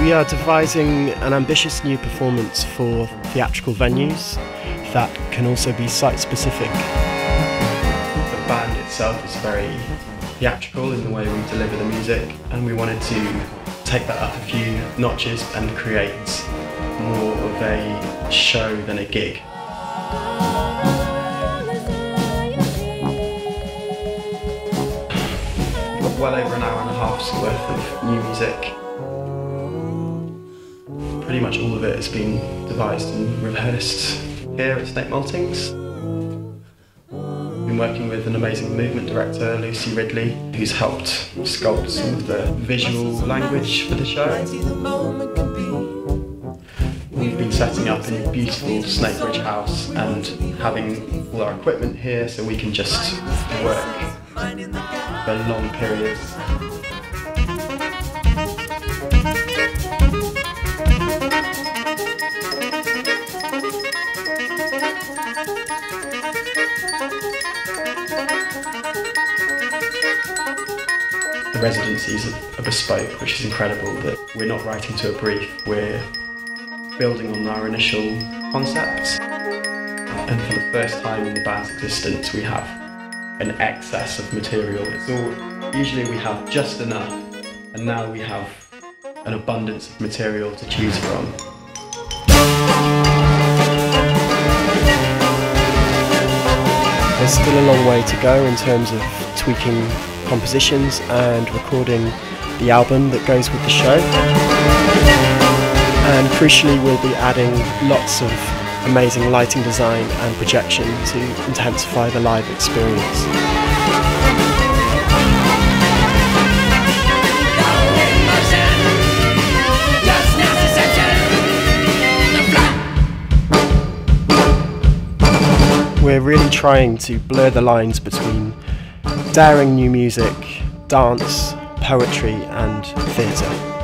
We are devising an ambitious new performance for theatrical venues that can also be site specific. The band itself is very theatrical in the way we deliver the music, and we wanted to take that up a few notches and create more of a show than a gig. Well over an hour and a half's worth of new music. Pretty much all of it has been devised and rehearsed here at Snape Maltings. Been working with an amazing movement director, Lucy Ridley, who's helped sculpt some of the visual language for the show. We've been setting up in a beautiful Snape Bridge house and having all our equipment here so we can just work for long periods. The residencies are bespoke, which is incredible that we're not writing to a brief, we're building on our initial concepts. And for the first time in the band's existence, we have an excess of material. So usually we have just enough, and now we have an abundance of material to choose from. There's still a long way to go in terms of tweaking compositions and recording the album that goes with the show. And crucially, we'll be adding lots of amazing lighting design and projection to intensify the live experience. We're really trying to blur the lines between daring new music, dance, poetry and theatre.